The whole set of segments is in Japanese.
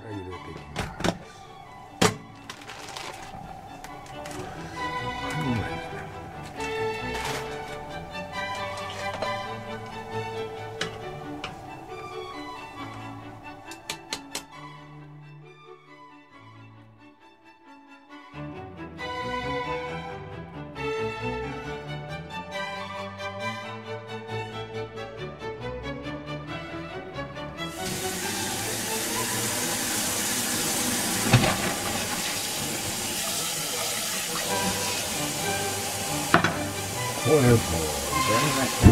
から茹でていきますほうれん草を入れました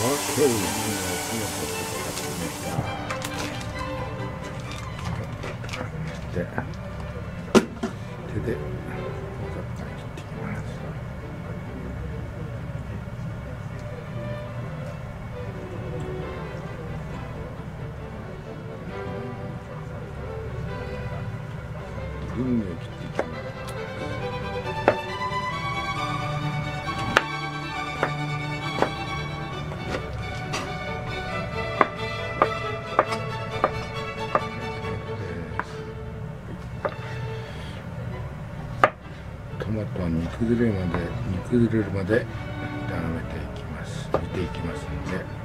オッケーで手で。輪廻を切っていきますトマトは煮崩れるまで煮崩れるまで炒めていきます。煮ていきますので。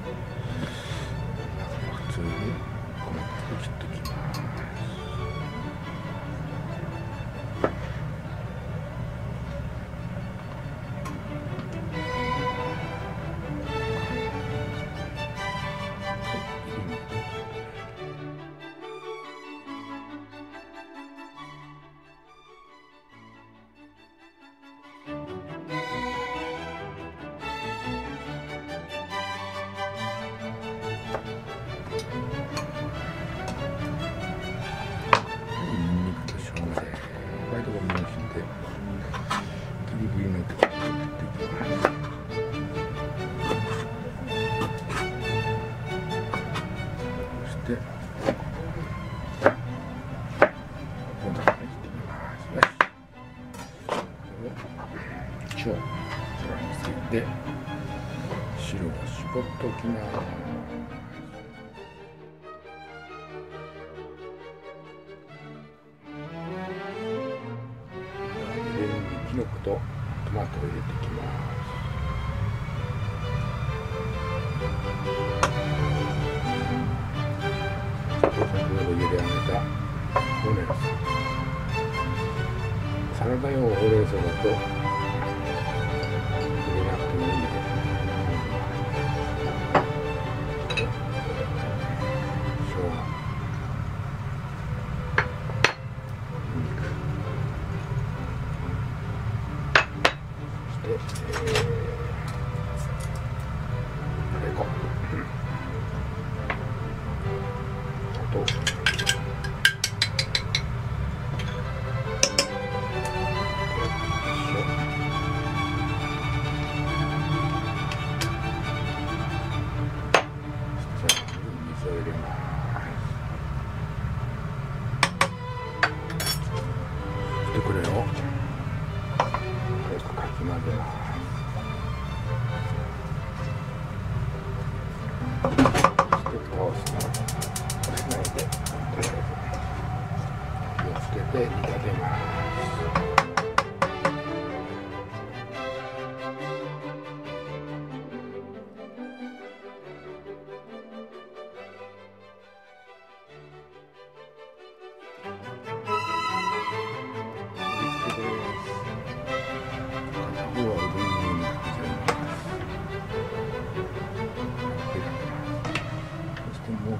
しこれを皿について汁を絞っておきますキノコとトマトを入れていきます。先ほど茹で上げたほうれん草サラダ用ほうれん草だとそれか、あと。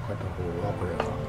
快到五万块了。